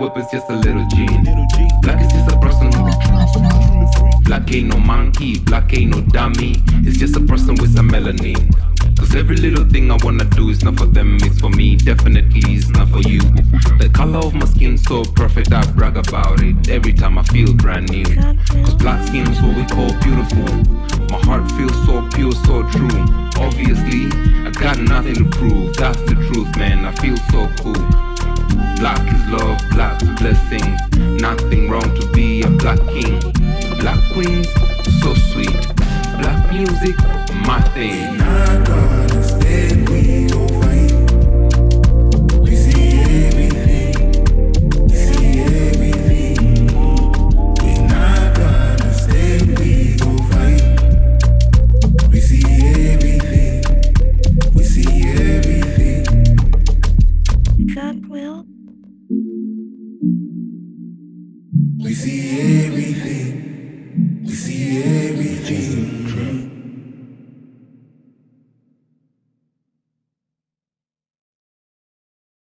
whip is just a little gene. Black is just a person. Black ain't no monkey, black ain't no dummy. It's just a person with some melanin. Cause every little thing I wanna do is not for them, it's for me. Definitely, it's not for you. The color of my skin so perfect, I brag about it every time I feel brand new. Cause black skin's what we call beautiful. My heart feels so pure, so true. Obviously, I got nothing to prove. That's the truth, man. I feel so cool. Black is love, black is blessings. Nothing wrong to be a black king. Black queens, so sweet. Black music, my thing. We see everything. We see everything.